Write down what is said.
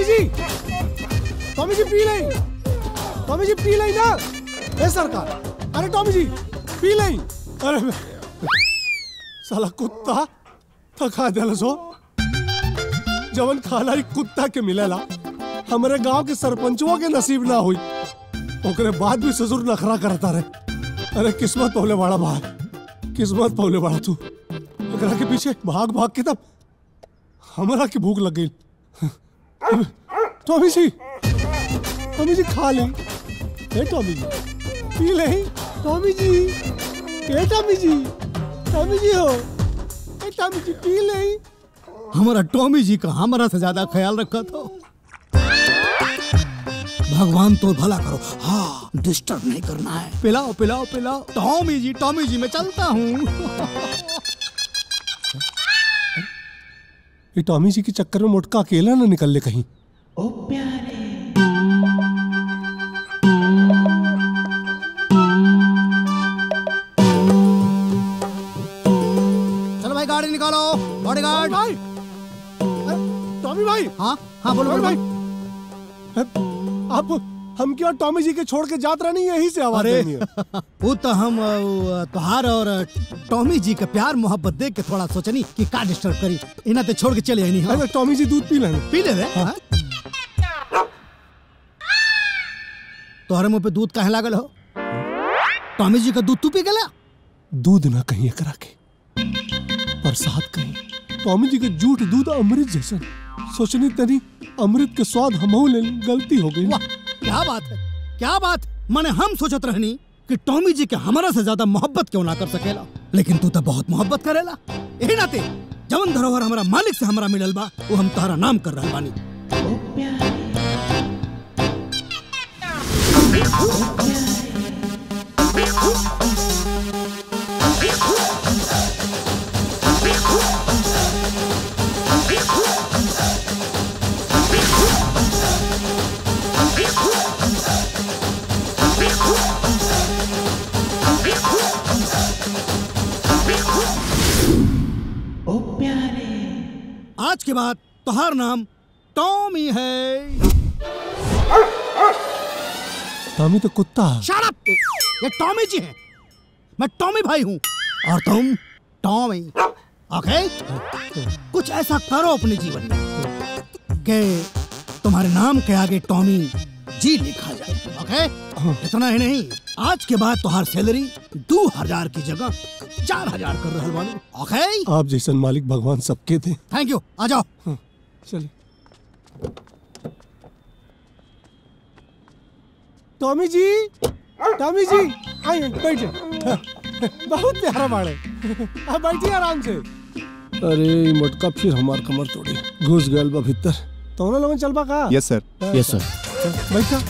Swami ji Swami G P लें। Swami G P लें ना। ए, सरकार। अरे टॉमी जी पी लें। अरे साला कुत्ता थका दिल सो। जवन खाला खालारी कुत्ता के मिलेला, हमारे गाँव के सरपंचवा के नसीब ना हुई। ओकरे बाद भी ससुर नखरा करता रहे। अरे, किस्मत पहले बड़ा बा किस्मत पहले बड़ा तू। ओकरा के पीछे भाग भाग के तब हमरा की भूख लग गई। टॉमी जी टॉमी जी खा ले। ए टॉमी जी, पी ले। टॉमी जी ए टॉमी जी टॉमी जी हो। ए टॉमी जी, पी ले। हमारा टॉमी जी का हमारा से ज़्यादा ख्याल रखा था। भगवान तो भला करो। हाँ डिस्टर्ब नहीं करना है। पिलाओ पिलाओ पिलाओ। टॉमी जी टॉमी जी, मैं चलता हूँ। ये टॉमी जी के चक्कर में मोटका अकेला ना निकल ले कहीं। ओ प्यारे। चलो भाई गाड़ी निकालो। बॉडी गार्ड भाई टॉमी भाई। हाँ हाँ बोलो टॉमी बोलो। भाई आप हम क्यों टॉमी जी के छोड़ के जात रहा नहीं? यहीं से आवाज़ है। वो तो हम तोहार और टॉमी जी के प्यार मोहब्बत देख के थोड़ा सोचनी कि का डिस्टर्ब करी। इना ते छोड़ के चले आई नहीं हाँ? टॉमी जी दूध पी लेना पी ले रे हाँ? तोहरे मुँह पे दूध काहे लागल हो? टॉमी जी का दूध तू पी गला दूध ना कहीं एकरा के बरसात कहीं। टॉमी जी के झूठ दूध अमृत जैसन सोचनी तनी अमृत के स्वाद हमहू ले गलती हो गई। वाह। क्या बात है? क्या बात माने हम सोचत रहनी कि टॉमी जी के हमारा से ज़्यादा मोहब्बत क्यों ना कर सकेला? लेकिन तू तो बहुत मोहब्बत करेला। यही नाते, जवन धरोहर हमारा मालिक से हमारा मिलल बा वो हम तारा नाम कर रहे बानी। आज के बाद तोहार नाम टॉमी है। टॉमी तो कुत्ता है। Up! ये टॉमी जी हैं। मैं टॉमी भाई हूँ। और तुम? टॉमी। ओके कुछ ऐसा करो अपने जीवन में। कि तुम्हारे नाम के आगे टॉमी जी लिखा जाए। ओके इतना ही नहीं। आज के बाद तुम्हार सैलरी दो हज़ार की जगह चार हज़ार कर रहा बानी। ओके? आप जैसन मालिक भगवान सबके थे। थैंक यू आ जाओ। चलिए। टॉमी जी टॉमी जी आइए बैठिए। बहुत प्यारा बाड़े आप बैठिए आराम से। अरे मोटका फिर हमार कमर तोड़ी। घुस गल बा भीतर। तोने लोगन चलबा का? यस सर यस सर बैठा।